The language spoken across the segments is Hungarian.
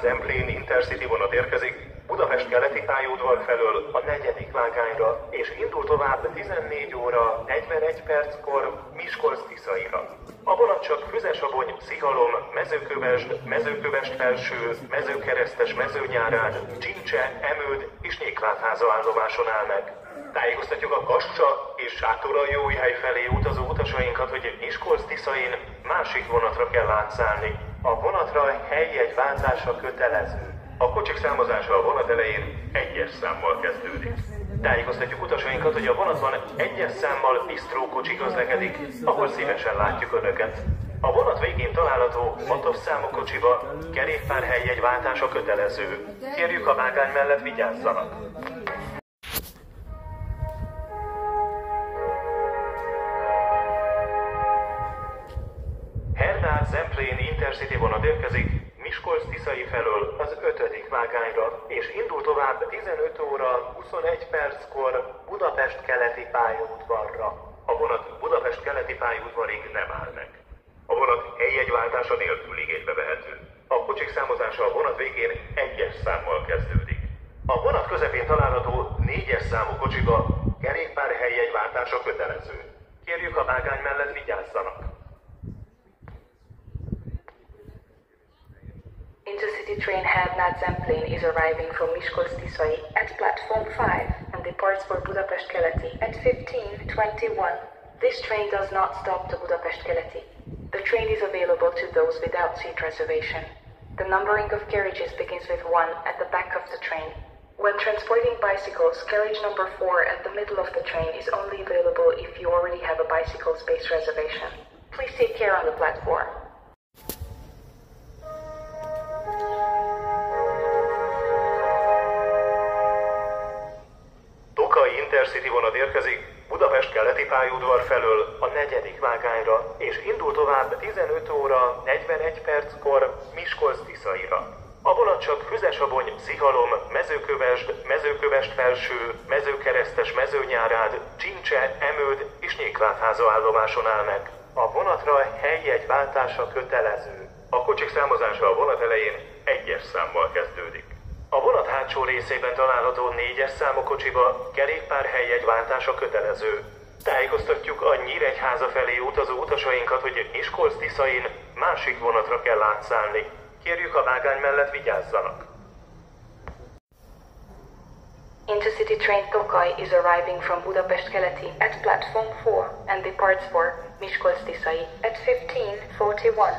Zemplén Intercity vonat érkezik Budapest keleti pályaudvar felől a negyedik vágányra, és indul tovább 14 óra 41 perckor Miskolc Tiszaira. A vonat csak Füzesabony, Szihalom, Mezőkövesd, Mezőkövesd felső, Mezőkeresztes, Mezőnyárád, Csincse, Emőd és Nyéklátháza állomáson áll meg. Tájékoztatjuk a Kassa és Sátora Jóhely felé utazó utasainkat, hogy Miskolc Tiszain másik vonatra kell átszállni. A vonatra helyjegy váltása kötelező. A kocsik számozása a vonat elején egyes számmal kezdődik. Tájékoztatjuk utasainkat, hogy a vonatban egyes számmal bistró kocsi közlekedik, ahol szívesen látjuk Önöket. A vonat végén található hatos számú kocsiba kerékpárhelyjegy váltása kötelező. Kérjük a vágány mellett vigyázzanak! Hernál Zemplén Intercity vonat érkezik Miskolc Tiszai felől az ötödik vágányra, és indul tovább 15 óra 21 perckor Budapest keleti pályaudvarra. A vonat Budapest keleti pályaudvarig nem áll meg. A vonat helyjegyváltása nélkül igénybe vehető. A kocsik számozása a vonat végén egyes számmal kezdődik. A vonat közepén található négyes számú kocsiba kerékpár helyjegyváltása kötelező. Kérjük a vágány mellett vigyázzanak! Intercity train Hernad Zemplén is arriving from Miskolc Tisai at platform 5 and departs for Budapest Keleti at 15.21. This train does not stop to Budapest Keleti. The train is available to those without seat reservation. The numbering of carriages begins with 1 at the back of the train. When transporting bicycles, carriage number 4 at the middle of the train is only available if you already have a bicycle space reservation. Please take care on the platform. Intercity vonat érkezik Budapest keleti pályaudvar felől a negyedik vágányra, és indul tovább 15 óra 41 perckor Miskolc Tiszaira. A vonat csak Füzesabony, Szihalom, Mezőkövesd, Mezőkövesd felső, Mezőkeresztes, Mezőnyárád, Csincse, Emőd és Nyéklátháza állomáson áll meg. A vonatra helyjegy váltása kötelező. A kocsik számozása a vonat elején egyes számmal kezdődik. Hátsó részében található négyes számú kocsiba kerékpárhelyjegy váltása kötelező. Tájékoztatjuk a Nyíregyháza felé utazó utasainkat, hogy Miskolc Tiszain másik vonatra kell átszállni. Kérjük a vágány mellett vigyázzanak! Intercity train Tokai is arriving from Budapest Keleti at platform 4 and departs for Miskolc Tisai at 15.41.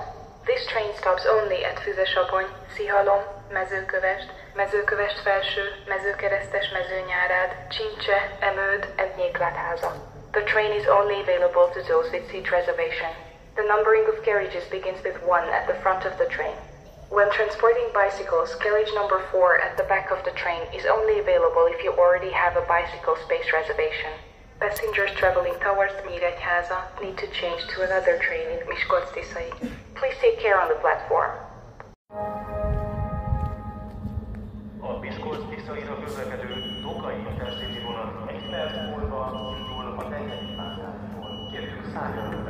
This train stops only at Füzesabony, Szihalom, Mezőkövesd, Mezőkövesd felső, Mezőkeresztes, Mezőnyárád, Csincse, Emőd and Nyéklátháza. The train is only available to those with seat reservation. The numbering of carriages begins with 1 at the front of the train. When transporting bicycles, carriage number 4 at the back of the train is only available if you already have a bicycle space reservation. Passengers traveling towards Nyíregyháza need to change to another train in Miskolc. Please take care on the platform. Yeah.